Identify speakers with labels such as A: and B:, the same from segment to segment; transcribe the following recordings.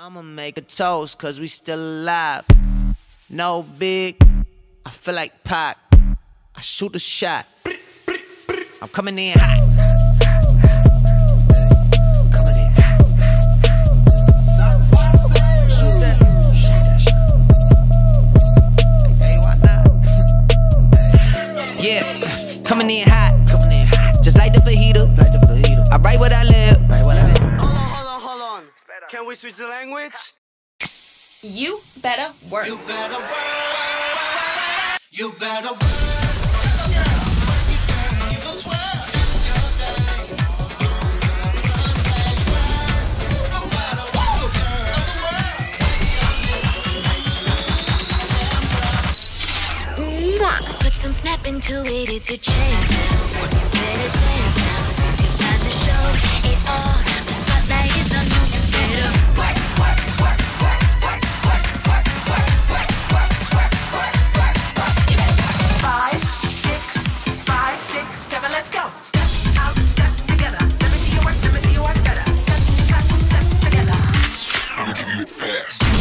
A: I'ma make a toast, cause we still alive. No big, I feel like Pac. I shoot a shot. I'm coming in hot. Yeah, coming in hot. Coming in hot. Just like the fajita. Like the fajita. I write what I live. Write what I live.
B: Hold on. Can we switch the language?
C: You better work.
D: You better work. You better work.
E: Put some snap into it, it's a chance. You better dance. it fast.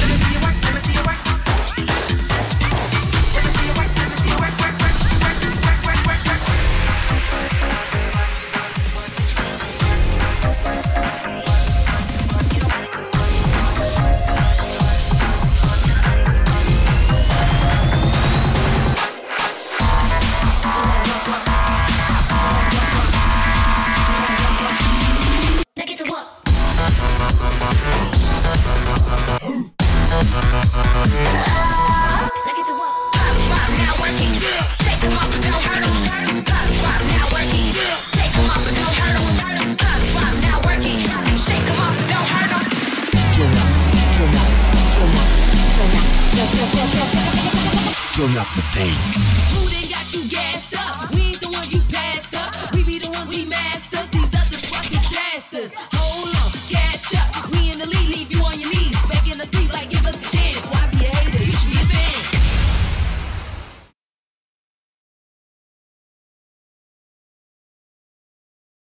E: up the. Who done got you gassed up? We ain't the ones you
D: up. We be
F: the ones we. These other.